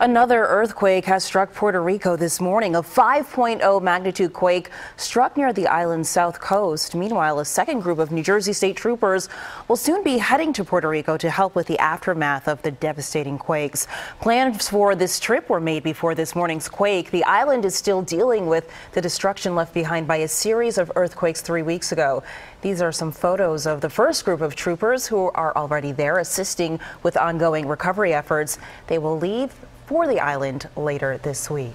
Another earthquake has struck Puerto Rico this morning. A 5.0 magnitude quake struck near the island's south coast. Meanwhile, a second group of New Jersey state troopers will soon be heading to Puerto Rico to help with the aftermath of the devastating quakes. Plans for this trip were made before this morning's quake. The island is still dealing with the destruction left behind by a series of earthquakes three weeks ago. These are some photos of the first group of troopers who are already there assisting with ongoing recovery efforts. They will leave for the island later this week.